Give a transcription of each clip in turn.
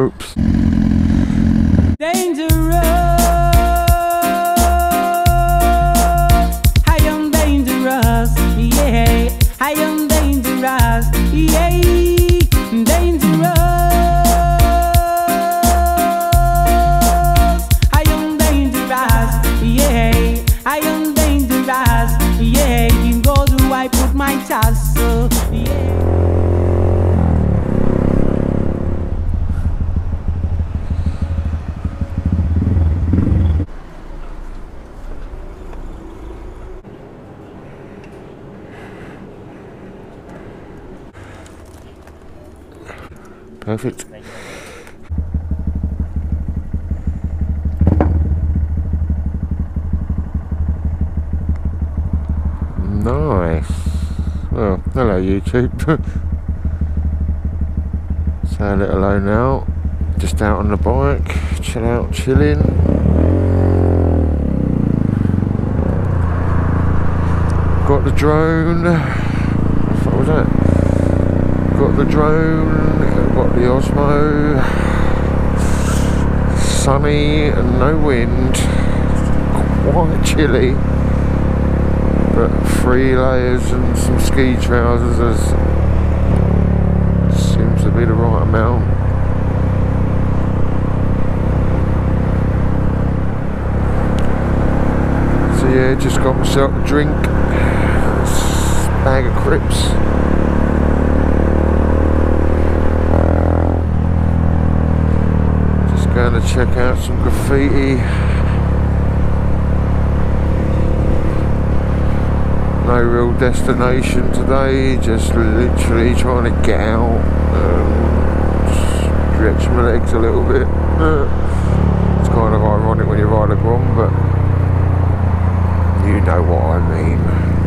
Oops. Dangerous. Perfect. Nice. Well, hello YouTube. Say a little hello now. Just out on the bike, chill out, chilling. Got the drone. What was that? got the drone, got the Osmo, sunny and no wind, quite chilly, but three layers and some ski trousers seems to be the right amount. So yeah, just got myself a drink, bag of crips. Just going to check out some graffiti. No real destination today, just literally trying to get out. Um, stretch my legs a little bit. It's kind of ironic when you ride a Grom, but you know what I mean.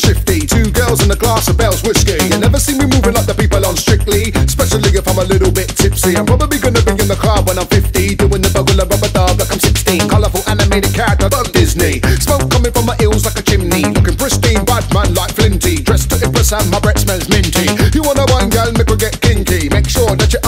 Shifty. Two girls and a glass of Bell's whiskey. You never see me moving like the people on Strictly. Especially if I'm a little bit tipsy. I'm probably gonna be in the club when I'm 50. Doing the buggle of rubber dub like I'm 16. Colourful animated character, like Disney. Smoke coming from my ears like a chimney. Looking pristine, bad man like Flinty. dressed to impress and my breath smells minty. You wanna wine, girl, make her get kinky. Make sure that your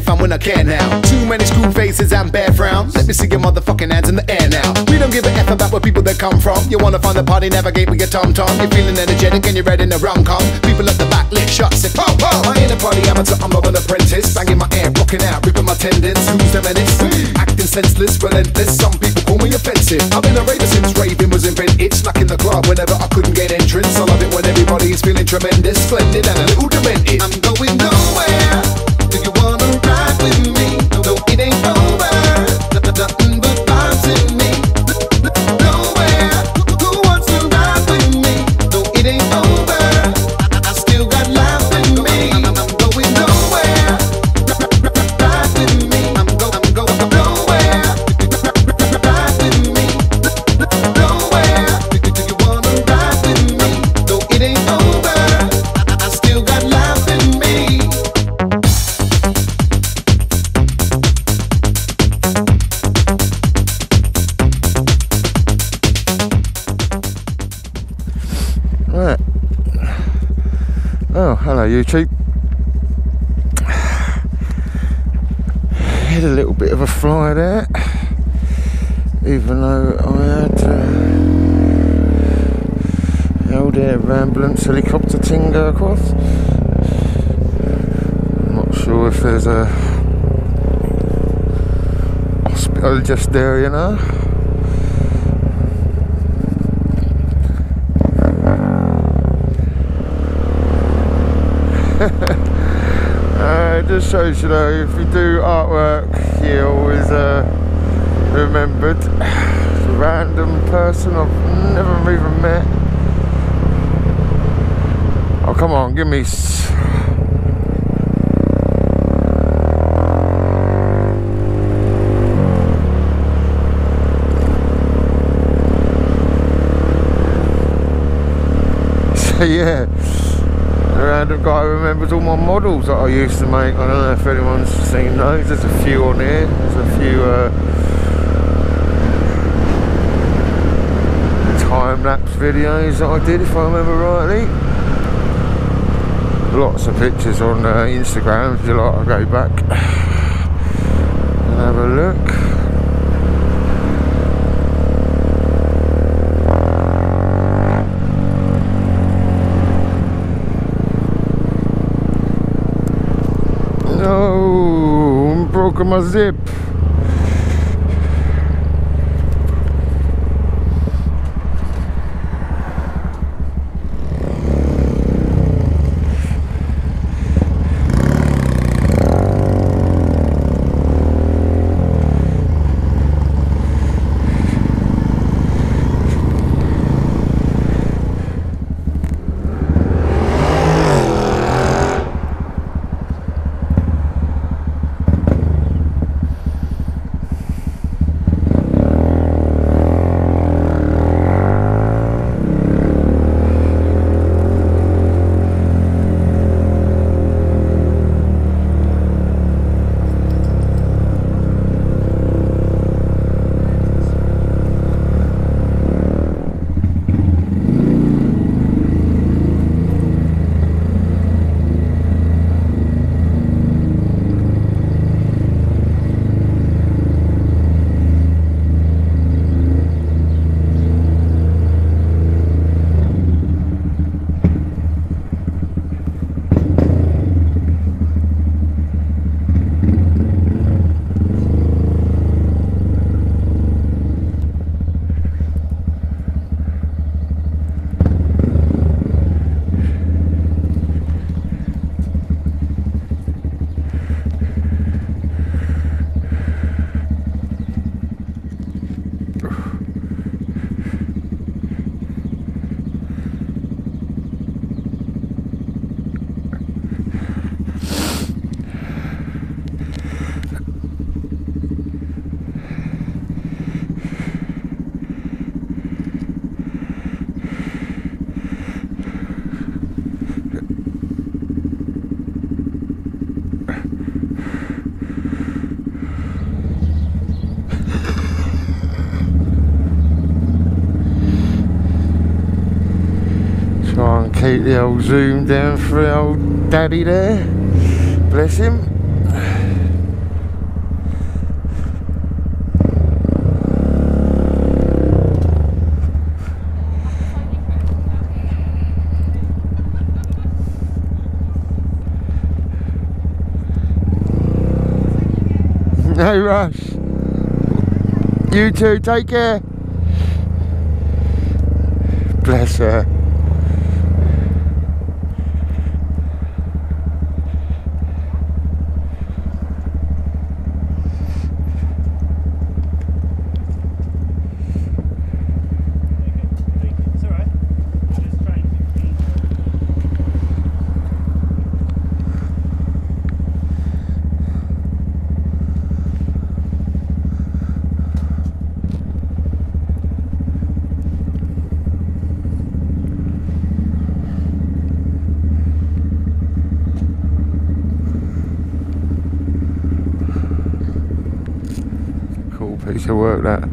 unadulterated fun when I can now. Too many screw faces and bare frowns. Let me see your motherfucking hands in the air now. We don't give a F about where people that come from. You wanna find the party, navigate with your tom tom. You're feeling energetic and you're ready to rum come. People at the back, lit shots, say pop pop. I ain't a party amateur, I'm not an apprentice. Banging my air, rocking out, ripping my tendons. Who's the menace? Acting senseless, relentless. Some people call me offensive. I've been a raver since raving was invented. Snuck in the club whenever I couldn't get entrance. I love it when everybody is feeling tremendous, splendid, and a little demented. I'm going nowhere. Do you ride with me? No, it ain't over. Had a little bit of a fly there, even though I had uh, the old air ambulance helicopter thing go across. I'm not sure if there's a hospital just there, you know. Uh, it just shows, you know, if you do artwork, you're always uh, remembered. Random person I've never even met. Oh, come on, give me. Yeah a random guy remembers all my models that I used to make. I don't know if anyone's seen those. There's a few on here. There's a few uh, time lapse videos that I did, if I remember rightly. Lots of pictures on uh, Instagram. If you like, I'll go back and have a look. No, Keep the old zoom down for old daddy there. Bless him. No rush. You too, take care. Bless her. It's alright. Just trying to be. Of work that.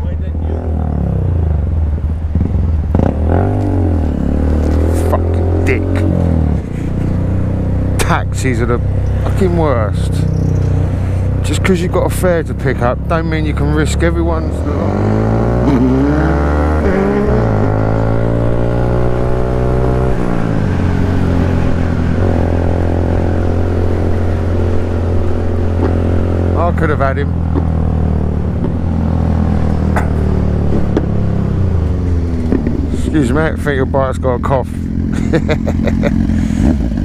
Why didn't you? Fucking dick. Taxis are the fucking worst. Just because you've got a fare to pick up, don't mean you can risk everyone's. I could have had him. Excuse me, I think your bike's got a cough.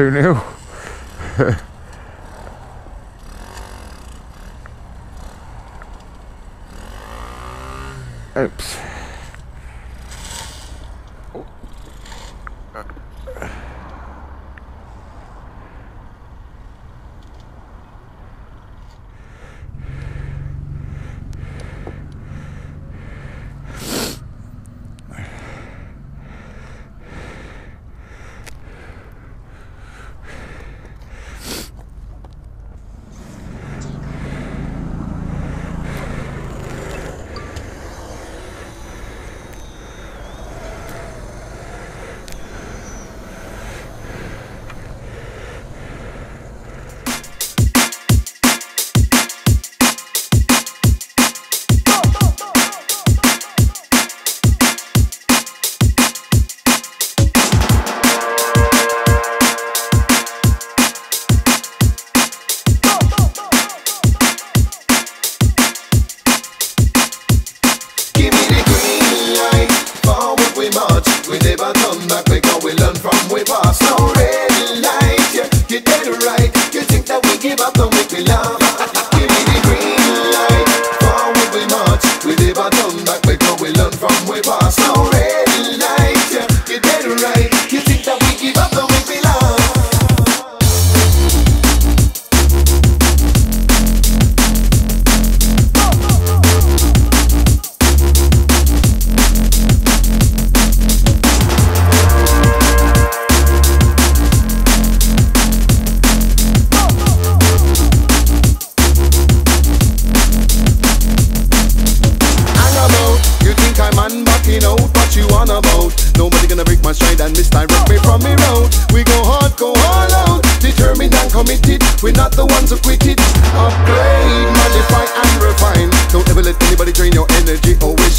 Who knew?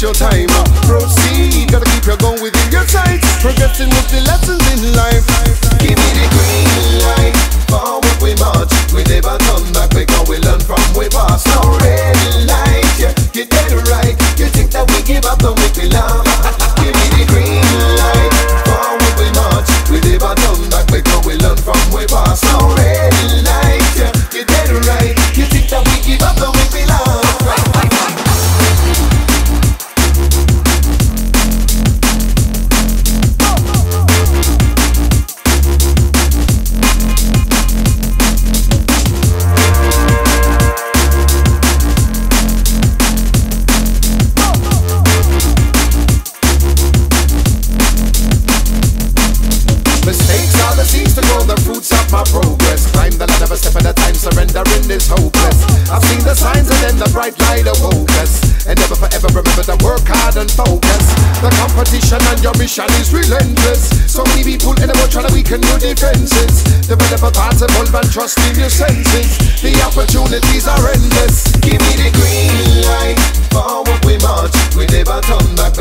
your time. Proceed, gotta keep your goal within your sights. Progressing with the lessons in life. Give me the green light. Forward we march. We never turn back because we learn from we past. No red light, yeah, you dead right. You think that we give up, don't make me laugh.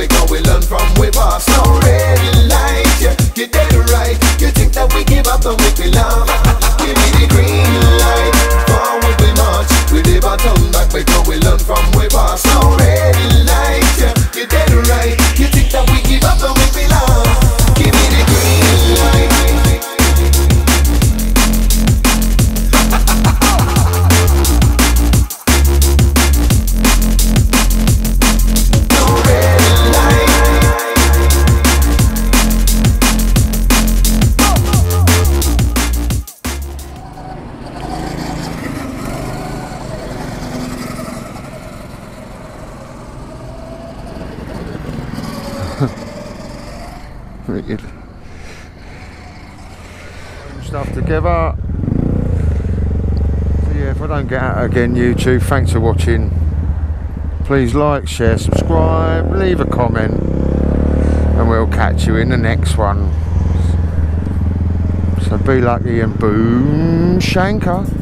Africa, we learn from way back. together. So yeah, if I don't get out again, YouTube, thanks for watching. Please like, share, subscribe, leave a comment, and we'll catch you in the next one. So be lucky and boom, Shanker.